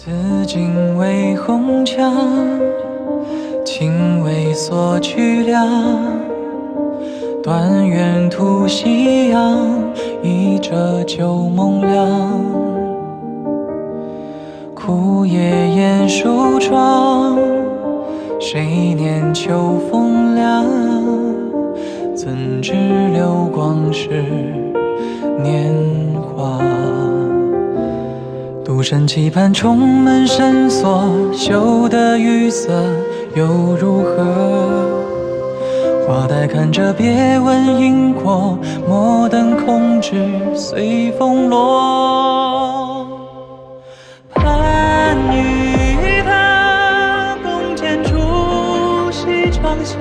紫荆为红墙，青为锁曲梁。断垣吐夕阳，一折旧梦凉。枯叶掩疏窗，谁念秋风凉？怎知流光是年身期盼重门深锁，修得玉色又如何？花待看着，别问因果，莫等空枝随风落。盼与他共剪除夕窗下。